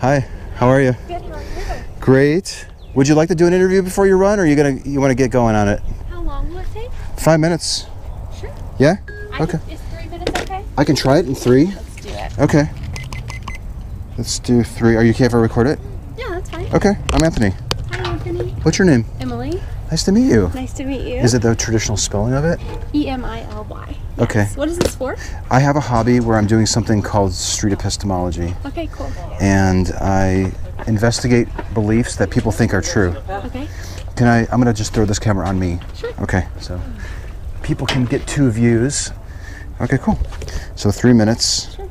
Hi. How are you? Good, how are you? Great. Would you like to do an interview before you run, or you gonna you want to get going on it? How long will it take? Five minutes. Sure. Yeah. I Okay. Can, is three minutes okay? I can try it in three. Let's do it. Okay. Let's do three. Are you okay if I record it? Yeah, that's fine. Okay. I'm Anthony. Hi, Anthony. What's your name? Nice to meet you. Nice to meet you. Is it the traditional spelling of it? E M I L Y. Okay. What is this for? I have a hobby where I'm doing something called street epistemology, Okay, cool. and I investigate beliefs that people think are true. Okay. Can I? I'm gonna just throw this camera on me. Sure. Okay. So people can get two views. Okay, cool. So three minutes. Sure.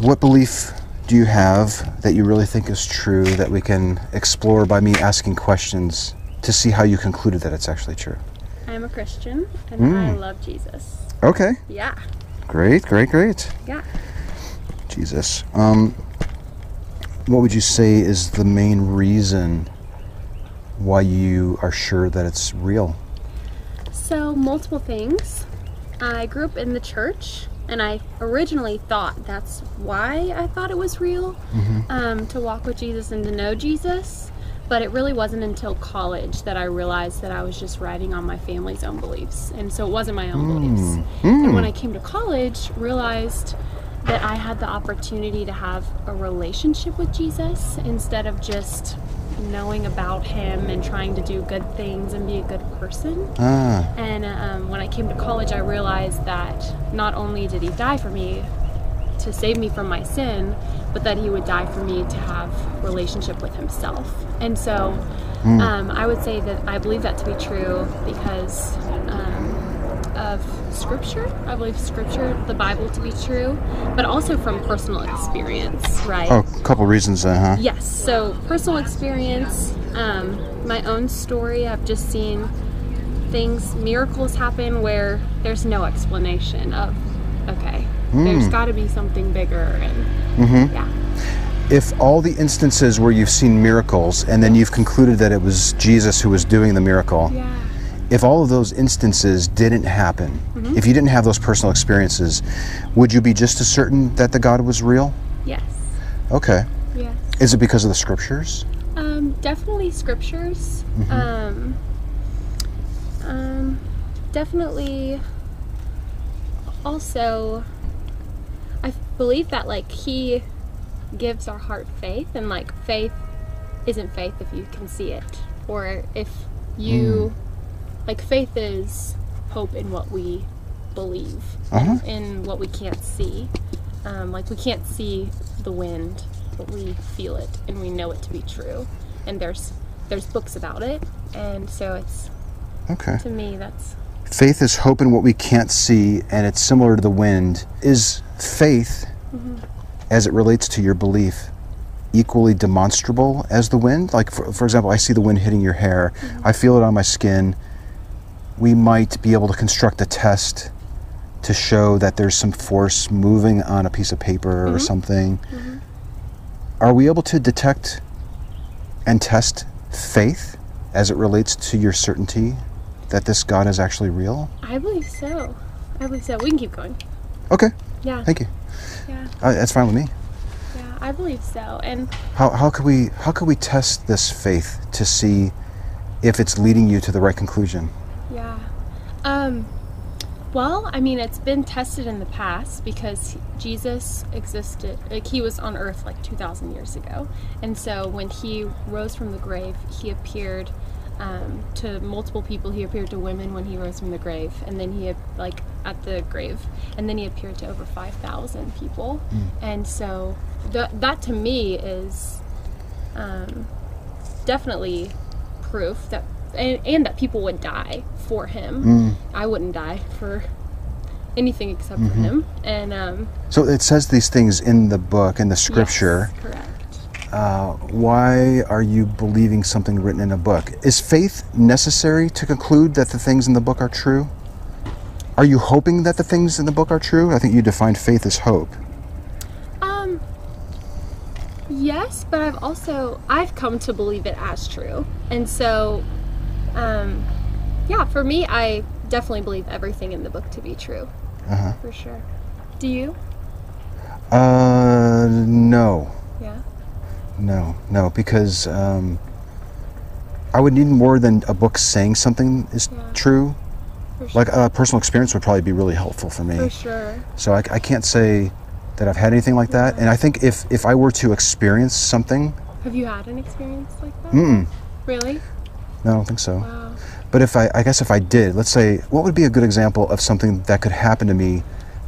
What belief do you have that you really think is true that we can explore by me asking questions to see how you concluded that it's actually true? I'm a Christian and Mm. I love Jesus. Okay. Yeah. Great. Great. Great. Yeah. Jesus. Um, what would you say is the main reason why you are sure that it's real? So, multiple things. I grew up in the church, and I originally thought that's why I thought it was real um, to walk with Jesus and to know Jesus. But it really wasn't until college that I realized that I was just riding on my family's own beliefs. And so it wasn't my own beliefs. And when I came to college, realized that I had the opportunity to have a relationship with Jesus instead of just knowing about him and trying to do good things and be a good person. Ah. And um, when I came to college, I realized that not only did he die for me to save me from my sin, but that he would die for me to have relationship with himself. And so um, I would say that I believe that to be true because um, of scripture. I believe scripture, the Bible to be true, but also from personal experience, right? Oh, a couple reasons then, huh? Yes. So personal experience, um, my own story. I've just seen things, miracles happen where there's no explanation of, okay, there's got to be something bigger, and yeah, If all the instances where you've seen miracles and then you've concluded that it was Jesus who was doing the miracle, yeah, if all of those instances didn't happen, Mm-hmm. if you didn't have those personal experiences, would you be just as certain that the God was real? yes, Okay. yes. Is it because of the scriptures? Um, definitely scriptures. Um, um, definitely. Also, I believe that like he gives our heart faith, and like faith isn't faith if you can see it, or if you like faith is hope in what we believe, Uh-huh. in what we can't see. Um, like we can't see the wind, but we feel it and we know it to be true. And there's there's books about it, and so it's Okay. to me that's Faith is hope in what we can't see, and it's similar to the wind. Is faith, mm-hmm. as it relates to your belief, equally demonstrable as the wind? Like, for, for example, I see the wind hitting your hair, mm-hmm. I feel it on my skin. We might be able to construct a test to show that there's some force moving on a piece of paper or mm-hmm. something. Are we able to detect and test faith as it relates to your certainty that this God is actually real? I believe so. I believe so. We can keep going. Okay, Yeah, thank you. yeah, Uh, that's fine with me. yeah. I believe so. And How, how could we how could we test this faith to see if it's leading you to the right conclusion? Yeah. Um, well, I mean, it's been tested in the past because Jesus existed, like, he was on earth like 2,000 years ago. And so when he rose from the grave, he appeared um, to multiple people. He appeared to women when he rose from the grave. And then he, had, like, at the grave. And then he appeared to over 5,000 people. And so th- that to me is um, definitely proof that and, and that people would die for him. I wouldn't die for anything except for him. And um, So it says these things in the book in the scripture. yes, correct. Uh, why are you believing something written in a book? Is faith necessary to conclude that the things in the book are true? Are you hoping that the things in the book are true? I think you defined faith as hope. Um, yes, but I've also I've come to believe it as true, and so, um, yeah, for me, I definitely believe everything in the book to be true, Uh-huh. for sure. Do you? Uh, no. Yeah. No, no, because um, I would need more than a book saying something is Yeah. true. Sure. Like a personal experience would probably be really helpful for me. For sure. So I, I can't say that I've had anything like that. And I think if, if I were to experience something, Have you had an experience like that? mm, Really? no, I don't think so. Wow. But if I, I guess if I did, let's say, what would be a good example of something that could happen to me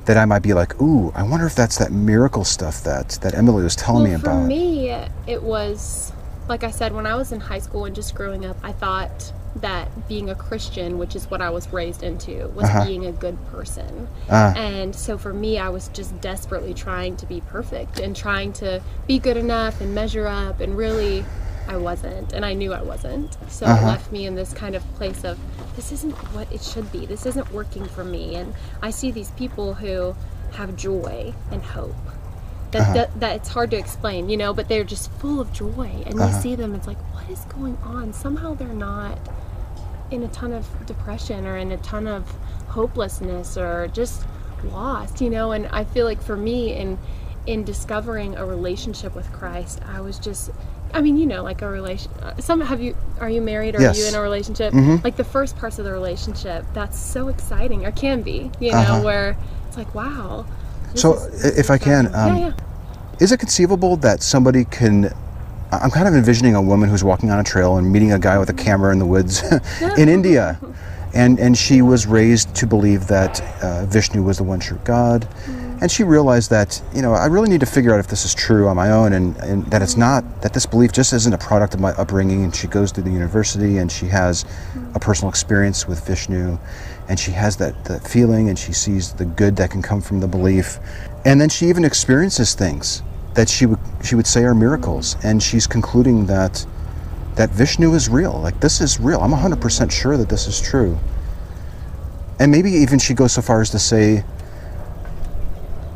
that I might be like, ooh, I wonder if that's that miracle stuff that, that Emily was telling well, me about. for me, it was like I said when I was in high school and just growing up. I thought that being a Christian, which is what I was raised into, was Uh-huh. being a good person. Ah. And so for me, I was just desperately trying to be perfect and trying to be good enough and measure up. And really, I wasn't. And I knew I wasn't. So Uh-huh. it left me in this kind of place of this isn't what it should be. This isn't working for me. And I see these people who have joy and hope. That, Uh-huh. that, that it's hard to explain, you know, but they're just full of joy. And you Uh-huh. see them, it's like, what is going on? Somehow they're not in a ton of depression or in a ton of hopelessness or just lost you know and i feel like for me in in discovering a relationship with christ i was just i mean you know like a relation uh, some have you are you married or are you in a relationship? Mhm. like the first parts of the relationship that's so exciting. Or can be you know Uh-huh. where it's like wow. So, if I can, um, yeah. yeah Is it conceivable that somebody can? I'm kind of envisioning a woman who's walking on a trail and meeting a guy with a camera in the woods in India, and and she was raised to believe that uh, Vishnu was the one true God, and she realized that you know I really need to figure out if this is true on my own, and, and that it's not that this belief just isn't a product of my upbringing. And she goes to the university and she has a personal experience with Vishnu, and she has that, that feeling and she sees the good that can come from the belief, and then she even experiences things that she would she would say are miracles, and she's concluding that that Vishnu is real. Like this is real. I'm 100% sure that this is true. And maybe even she goes so far as to say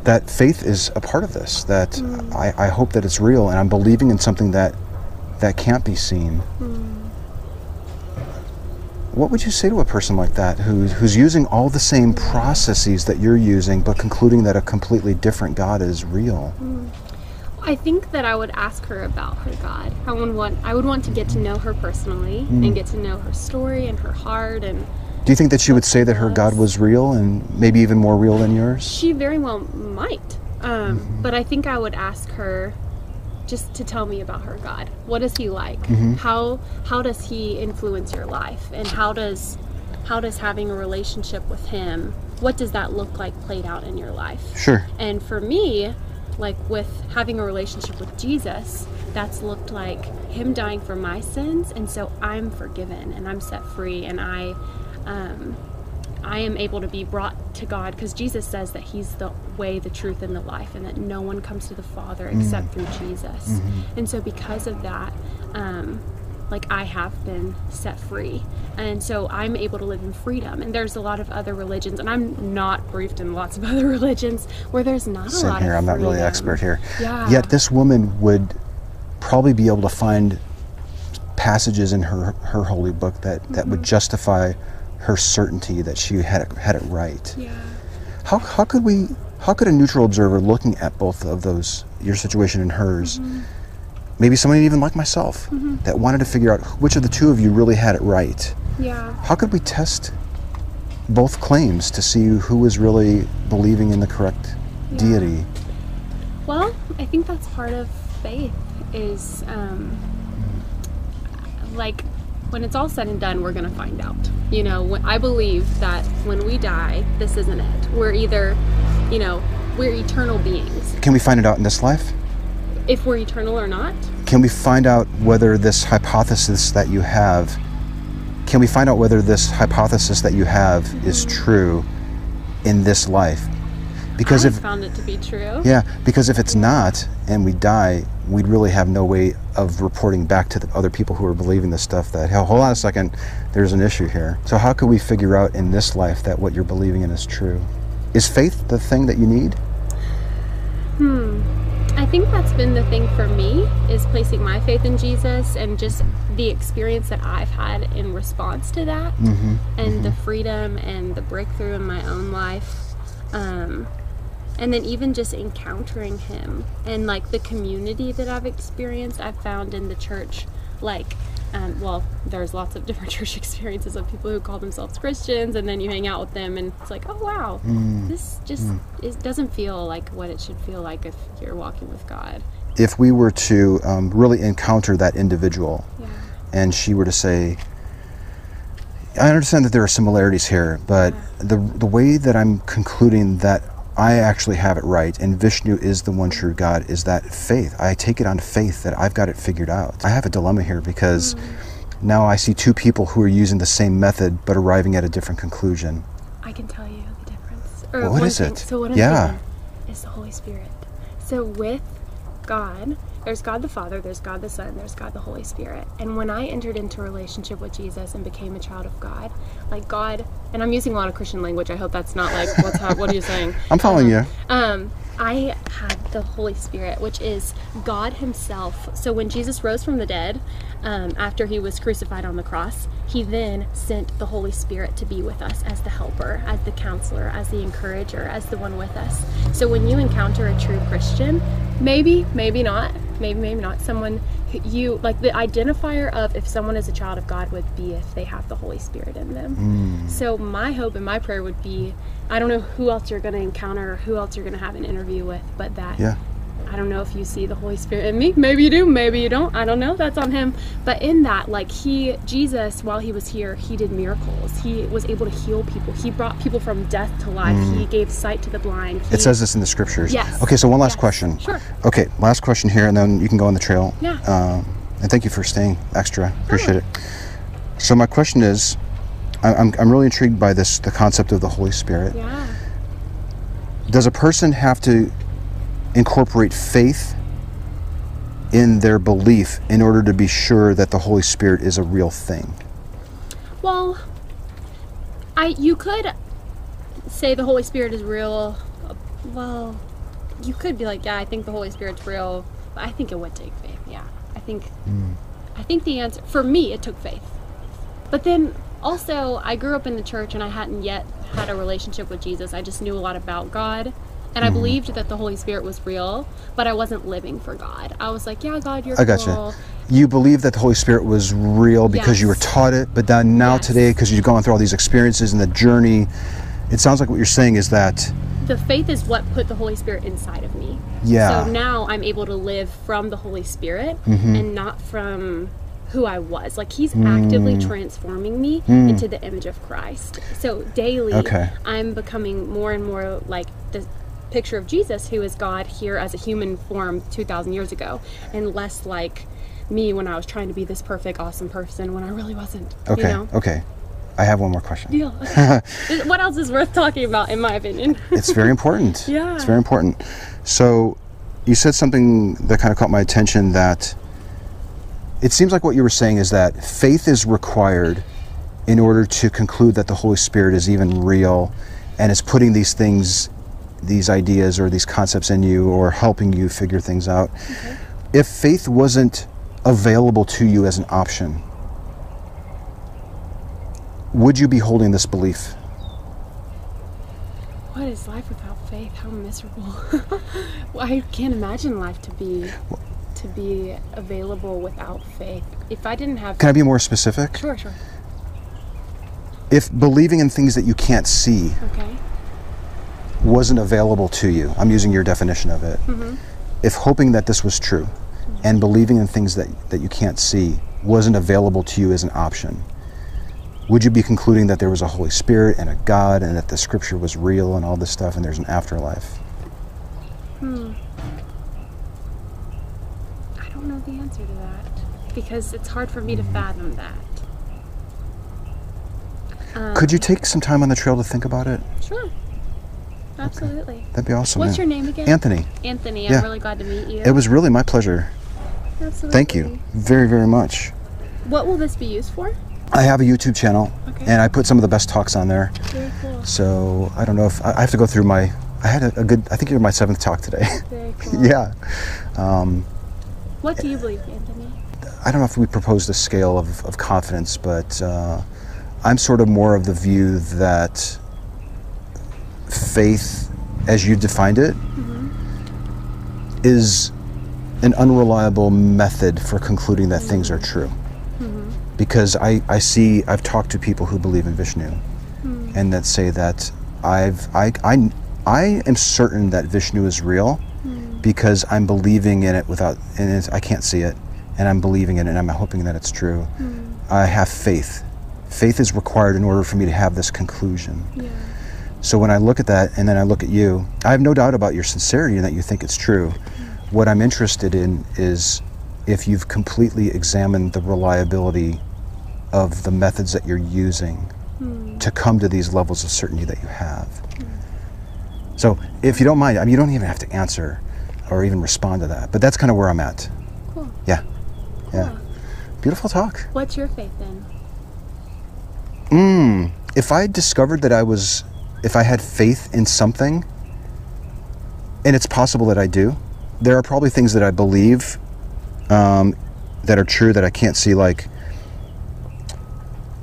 that faith is a part of this. That mm. I, I hope that it's real, and I'm believing in something that that can't be seen. Mm. What would you say to a person like that who's who's using all the same processes that you're using, but concluding that a completely different God is real? Mm. I think that I would ask her about her God. I would want I would want to get to know her personally Mm. and get to know her story and her heart and Do you think that she would say that her God was real and maybe even more real than yours? she very well might. Um, But I think I would ask her just to tell me about her God. What is he like? How how does he influence your life? And how does how does having a relationship with him what does that look like played out in your life? Sure. And for me, like with having a relationship with Jesus, that's looked like him dying for my sins, and so I'm forgiven and I'm set free, and I, um, I am able to be brought to God because Jesus says that He's the way, the truth, and the life, and that no one comes to the Father except through Jesus. And so, because of that, um, like I have been set free. And so I'm able to live in freedom. And there's a lot of other religions, and I'm not briefed in lots of other religions where there's not a Same lot here. of I'm not really expert here. Yeah. Yet this woman would probably be able to find passages in her her holy book that that would Mm-hmm. justify her certainty that she had it, had it right. Yeah. How how could we how could a neutral observer looking at both of those your situation and hers Mm-hmm. maybe somebody even like myself that wanted to figure out which of the two of you really had it right Yeah. how could we test both claims to see who is really believing in the correct deity Well, I think that's part of faith is um, like when it's all said and done, we're going to find out. You know, I believe that when we die, this isn't it. We're either, you know, we're eternal beings. can we find it out in this life If we're eternal or not, can we find out whether this hypothesis that you have can we find out whether this hypothesis that you have is true in this life because I've if found it to be true. yeah because if it's not and we die we'd really have no way of reporting back to the other people who are believing this stuff that hey, hold on a second there's an issue here so how could we figure out in this life that what you're believing in is true is faith the thing that you need Hmm. I think that's been the thing for me is placing my faith in Jesus and just the experience that I've had in response to that mm-hmm. and the freedom and the breakthrough in my own life. Um, and then even just encountering him and like the community that I've experienced, I've found in the church, like, um, well, there's lots of different church experiences of people who call themselves Christians, and then you hang out with them, and it's like, oh wow, this just it doesn't feel like what it should feel like if you're walking with God. If we were to um, really encounter that individual, Yeah. and she were to say, I understand that there are similarities here, but the the way that I'm concluding that I actually have it right and Vishnu is the one true God is that faith. I take it on faith that I've got it figured out. I have a dilemma here because now I see two people who are using the same method but arriving at a different conclusion. I can tell you the difference. Or what is thing. it? So what I'm Yeah. is the Holy Spirit. So with God, there's God the Father, there's God the Son, there's God the Holy Spirit. And when I entered into a relationship with Jesus and became a child of God, like God, and I'm using a lot of Christian language. I hope that's not like what's how, what are you saying? I'm following you. Um, I had the Holy Spirit, which is God Himself. So when Jesus rose from the dead, um, after He was crucified on the cross, He then sent the Holy Spirit to be with us as the helper, as the counselor, as the encourager, as the one with us. So when you encounter a true Christian, maybe, maybe not, maybe, maybe not, someone who you like the identifier of if someone is a child of God would be if they have the Holy Spirit in them. Hmm. So my hope and my prayer would be I don't know who else you're going to encounter or who else you're going to have an interview with, but that Yeah. I don't know if you see the Holy Spirit in me. Maybe you do, maybe you don't. I don't know. That's on him. But in that, like he, Jesus, while he was here, he did miracles. He was able to heal people. He brought people from death to life. He gave sight to the blind. He, It says this in the scriptures. Yes. Okay, so one last Yes. question. Sure. Okay, last question here, and then you can go on the trail. Yeah. Um, and thank you for staying extra. Appreciate it. So my question is, I- I'm, I'm really intrigued by this, the concept of the Holy Spirit. Yeah. Does a person have to incorporate faith in their belief in order to be sure that the Holy Spirit is a real thing? Well, I you could say the Holy Spirit is real. Well, you could be like, yeah, I think the Holy Spirit's real. But I think it would take faith. Yeah, I think. Hmm. I think the answer for me it took faith. But then also, I grew up in the church and I hadn't yet had a relationship with Jesus. I just knew a lot about God. And I believed that the Holy Spirit was real, but I wasn't living for God. I was like, yeah, God, you're I got cool. you. You believe that the Holy Spirit was real because you were taught it, but then now Yes. today, because you've gone through all these experiences and the journey, it sounds like what you're saying is that, the faith is what put the Holy Spirit inside of me. yeah, So now I'm able to live from the Holy Spirit Mm-hmm. and not from who I was. Like He's Mm. actively transforming me into the image of Christ. So daily, Okay. I'm becoming more and more like the picture of Jesus, who is God here as a human form 2,000 years ago, and less like me when I was trying to be this perfect, awesome person when I really wasn't. okay, You know? okay. I have one more question. Deal. Okay. what else is worth talking about, in my opinion? It's very important. Yeah. It's very important. So, you said something that kind of caught my attention that it seems like what you were saying is that faith is required in order to conclude that the Holy Spirit is even real and is putting these things, these ideas or these concepts in you or helping you figure things out. Mm-hmm. If faith wasn't available to you as an option, would you be holding this belief? What is life without faith? How miserable. well, I can't imagine life to be to be available without faith. If I didn't have Can I be more specific? Sure, sure. If believing in things that you can't see Okay. Wasn't available to you, I'm using your definition of it. If hoping that this was true and believing in things that, that you can't see wasn't available to you as an option, would you be concluding that there was a Holy Spirit and a God and that the scripture was real and all this stuff and there's an afterlife? Hmm. I don't know the answer to that because it's hard for me to fathom that. Um, Could you take some time on the trail to think about it? Sure. Absolutely. That'd be awesome. What's your name again? Anthony. Anthony. Yeah. I'm really glad to meet you. It was really my pleasure. Absolutely. Thank you very, very much. What will this be used for? I have a YouTube channel Okay. and I put some of the best talks on there. Very cool. So I don't know if I I have to go through my. I had a, a good. I think you're my seventh talk today. Very cool. yeah. Um, What do you believe, Anthony? I don't know if we proposed a scale of, of confidence, but uh, I'm sort of more of the view that faith as you defined it, mm-hmm. is an unreliable method for concluding that things are true. Mm-hmm. Because I, I see, I've talked to people who believe in Vishnu mm-hmm. and that say that I've, I, I, I am certain that Vishnu is real because I'm believing in it without, and it's, I can't see it, and I'm believing in it and I'm hoping that it's true. I have faith. Faith is required in order for me to have this conclusion. Yeah. So when I look at that and then I look at you, I have no doubt about your sincerity and that you think it's true. What I'm interested in is if you've completely examined the reliability of the methods that you're using to come to these levels of certainty that you have. So if you don't mind, I mean, you don't even have to answer or even respond to that, but that's kind of where I'm at. Cool. Yeah. Yeah. Beautiful talk. What's your faith then? Mm, if I discovered that I was, if I had faith in something, and it's possible that I do, there are probably things that I believe um, that are true that I can't see. Like,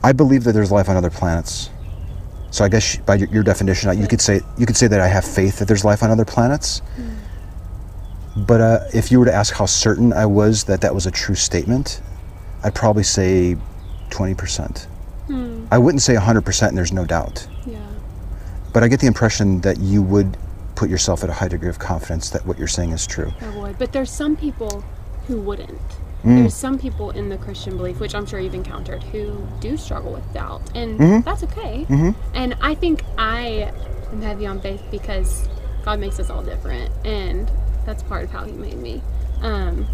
I believe that there's life on other planets. So I guess by your, definition, you could say you could say that I have faith that there's life on other planets. But uh, if you were to ask how certain I was that that was a true statement, I'd probably say twenty percent. Hmm. I wouldn't say 100% and there's no doubt. Yeah. But I get the impression that you would put yourself at a high degree of confidence that what you're saying is true. I would. But there's some people who wouldn't. Mm. There's some people in the Christian belief, which I'm sure you've encountered, who do struggle with doubt. And Mhm. that's okay. Mhm. And I think I am heavy on faith because God makes us all different. And that's part of how He made me. Um,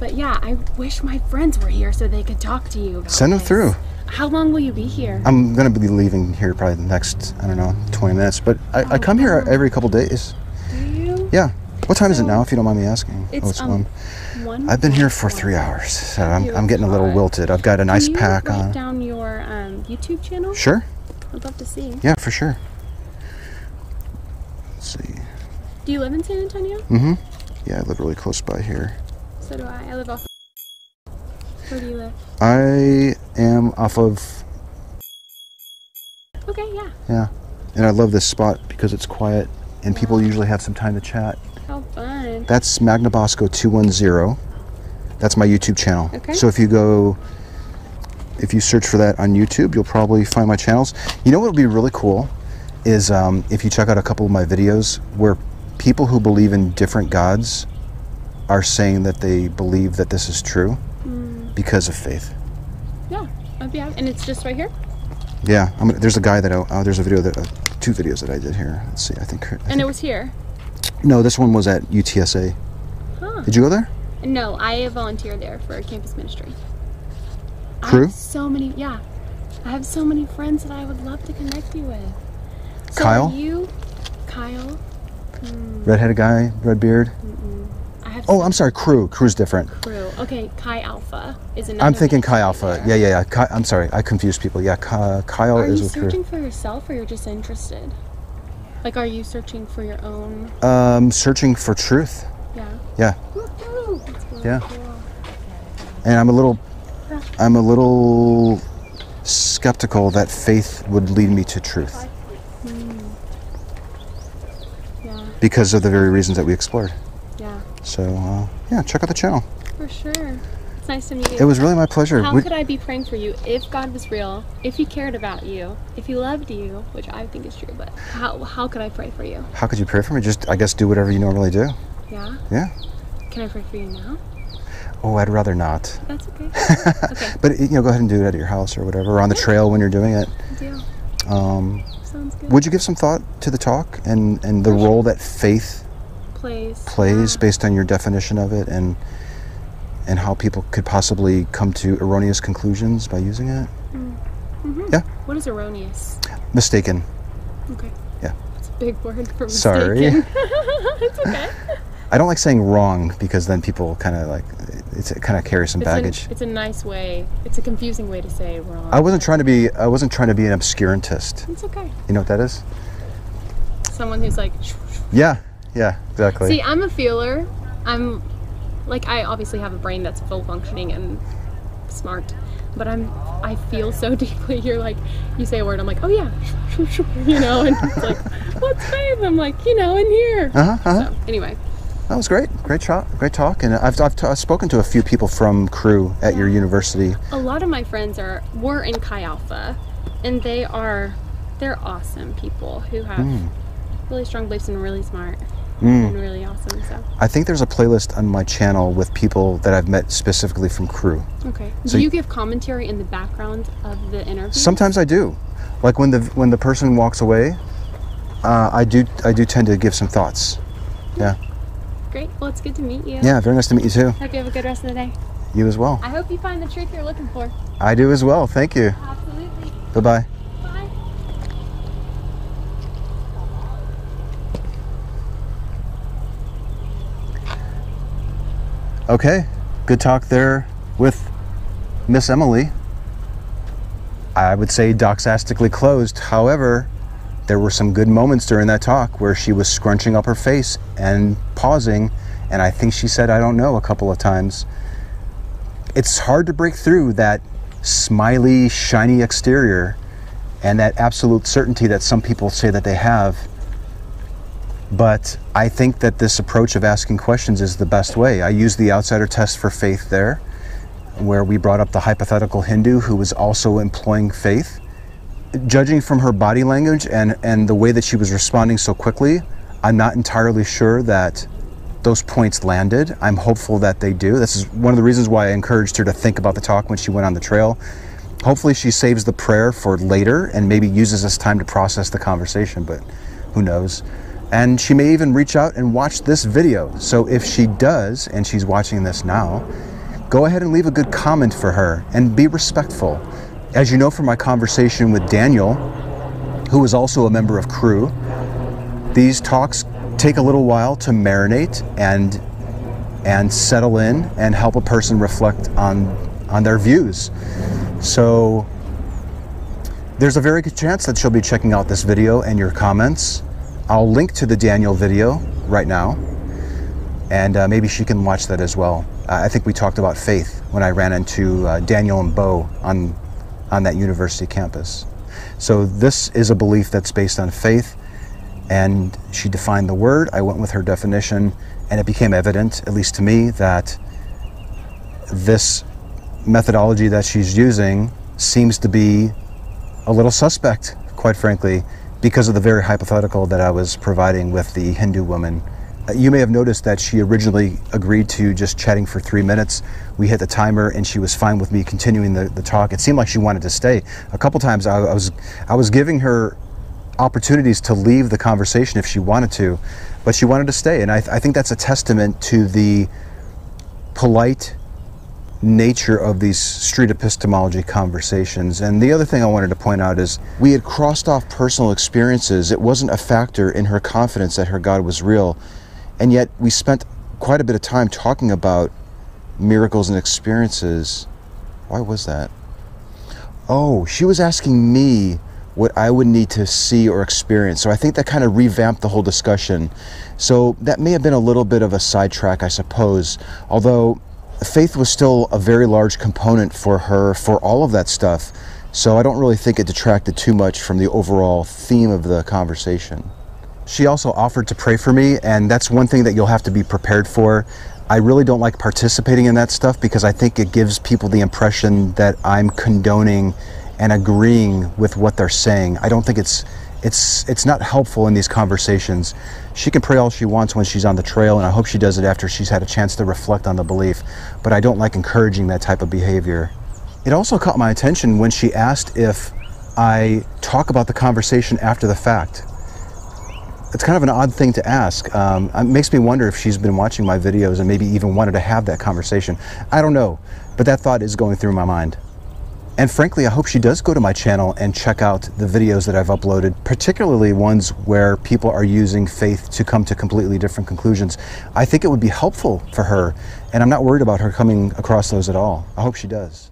but yeah, I wish my friends were here so they could talk to you. About Send them this. through. How long will you be here? I'm going to be leaving here probably the next, I don't know, 20 minutes. But I, I come here every couple days. Do you? Yeah. What time is it now, if you don't mind me asking? It's, oh, it's um, one. One. I've been here for one. three hours, so I'm, I'm getting a little wilted. I've got a nice Can pack write on. down your um, YouTube channel? Sure. I'd love to see. Yeah, for sure. Let's see. Do you live in San Antonio? Mm-hmm. Yeah, I live really close by here. So do I. I live off. Where do you live? I am off of Okay, yeah. Yeah. And I love this spot because it's quiet and people usually have some time to chat. How fun. That's Magnabosco 210. That's my YouTube channel. Okay. So if you go, if you search for that on YouTube, you'll probably find my channels. You know what would be really cool is um, if you check out a couple of my videos where people who believe in different gods are saying that they believe that this is true because of faith. Yeah, I'd be happy. And it's just right here. Yeah, I'm, gonna- there's a guy that I, uh, there's a video that uh, two videos that I did here. Let's see. I think. I And think- it was here. no, this one was at UTSA. Huh. Did you go there? No, I volunteered there for campus ministry. I have so many. Yeah, I have so many friends that I would love to connect you with. So Kyle? You, Kyle? Redheaded guy, red beard. Oh, I'm sorry. CRU. CRU's different. CRU. Okay, Chi Alpha is another. I'm thinking Chi Alpha. Yeah, yeah, yeah. Chi, I'm sorry. I confuse people. Yeah, Kai, Kyle Are is Are you with searching for yourself, or you're just interested? Like, are you searching for your own? Um, searching for truth. Yeah. Yeah, really Yeah. cool. and I'm a little, I'm a little skeptical that faith would lead me to truth Yeah. because of the very reasons that we explored. Yeah. So uh, yeah, check out the channel. For sure. It's nice to meet you. It was really my pleasure. How We- could I be praying for you if God was real, if He cared about you, if He loved you, which I think is true, but how, how could I pray for you? how could you pray for me? Just I guess do whatever you normally do. Yeah? Yeah. Can I pray for you now? Oh, I'd rather not. That's okay. okay, But you know, go ahead and do it at your house or whatever, or on the trail when you're doing it. deal. Um, Sounds good. would you give some thought to the talk and and the role that faith Plays. plays Yeah. based on your definition of it, and and how people could possibly come to erroneous conclusions by using it? Mm. Mm-hmm. Yeah, What is erroneous? mistaken. Okay. Yeah. It's a big word for mistaken. Sorry. it's okay. I don't like saying wrong because then people kind of like it's, it kind of carries some It's, an- baggage. it's a nice way. It's a confusing way to say wrong. I wasn't trying to be I wasn't trying to be an obscurantist. It's okay. You know what that is? Someone who's like, Yeah, yeah, exactly. See, I'm a feeler. I'm like I obviously have a brain that's full functioning and smart. But I'm I feel so deeply. You're like you say a word, I'm like, oh yeah, you know, and it's like, what's faith? I'm like, you know, in here. Uh-huh, uh-huh. So anyway, That was great. Great talk. Great talk. And I've, I've, t- I've spoken to a few people from CRU at your university. a lot of my friends are were in Chi Alpha, and they are they're awesome people who have Hmm. really strong beliefs and really smart and really awesome. So I think there's a playlist on my channel with people that I've met specifically from CRU. okay, So do you give commentary in the background of the interview? Sometimes I do. Like when the when the person walks away, uh, I do I do tend to give some thoughts. Yeah. Great. Well, it's good to meet you. Yeah. Very nice to meet you too. Hope you have a good rest of the day. You as well. I hope you find the truth you're looking for. I do as well. Thank you. Absolutely. Bye bye. Bye. Okay, good talk there with Miss Emily. I would say doxastically closed. However, there were some good moments during that talk where she was scrunching up her face and pausing, and I think she said, I don't know, a couple of times. It's hard to break through that smiley, shiny exterior and that absolute certainty that some people say that they have but I think that this approach of asking questions is the best way. I used the outsider test for faith there, where we brought up the hypothetical Hindu who was also employing faith. Judging from her body language and, and the way that she was responding so quickly, I'm not entirely sure that those points landed. I'm hopeful that they do. This is one of the reasons why I encouraged her to think about the talk when she went on the trail. Hopefully, she saves the prayer for later and maybe uses this time to process the conversation, but who knows? And she may even reach out and watch this video. So if she does, and she's watching this now, go ahead and leave a good comment for her and be respectful. As you know from my conversation with Daniel, who is also a member of CRU, these talks take a little while to marinate and and settle in and help a person reflect on on their views. So there's a very good chance that she'll be checking out this video and your comments. I'll link to the Daniel video right now, and uh, maybe she can watch that as well. I I think we talked about faith when I ran into uh, Daniel and Beau on on that university campus. So this is a belief that's based on faith, and she defined the word. I went with her definition, and it became evident, at least to me, that this methodology that she's using seems to be a little suspect, quite frankly, because of the very hypothetical that I was providing with the Hindu woman. Uh, You may have noticed that she originally agreed to just chatting for three minutes. We hit the timer, and she was fine with me continuing the, the talk. It seemed like she wanted to stay. A couple times, I, I was I was giving her opportunities to leave the conversation if she wanted to, but she wanted to stay, and I, I think that's a testament to the polite nature of these street epistemology conversations. And the other thing I wanted to point out is we had crossed off personal experiences. It wasn't a factor in her confidence that her God was real. And yet we spent quite a bit of time talking about miracles and experiences. Why was that? Oh, she was asking me what I would need to see or experience. So I think that kind of revamped the whole discussion. So that may have been a little bit of a sidetrack, I suppose. Although faith was still a very large component for her for all of that stuff. So I don't really think it detracted too much from the overall theme of the conversation. She also offered to pray for me, and that's one thing that you'll have to be prepared for. I really don't like participating in that stuff because I think it gives people the impression that I'm condoning and agreeing with what they're saying. I don't think it's it's it's not helpful in these conversations. She can pray all she wants when she's on the trail, and I hope she does it after she's had a chance to reflect on the belief. But I don't like encouraging that type of behavior. It also caught my attention when she asked if I talk about the conversation after the fact. It's kind of an odd thing to ask. Um, it makes me wonder if she's been watching my videos and maybe even wanted to have that conversation. I don't know, but that thought is going through my mind. And frankly, I hope she does go to my channel and check out the videos that I've uploaded, particularly ones where people are using faith to come to completely different conclusions. I think it would be helpful for her, and I'm not worried about her coming across those at all. I hope she does.